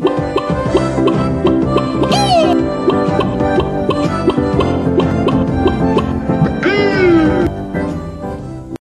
Bye.